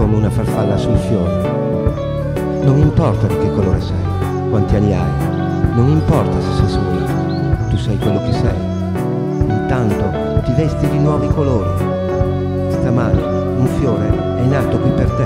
come una farfalla sul fiore. Non importa di che colore sei, quanti anni hai, non importa se sei sola, tu sei quello che sei. Intanto ti vesti di nuovi colori. Stamani un fiore è nato qui per te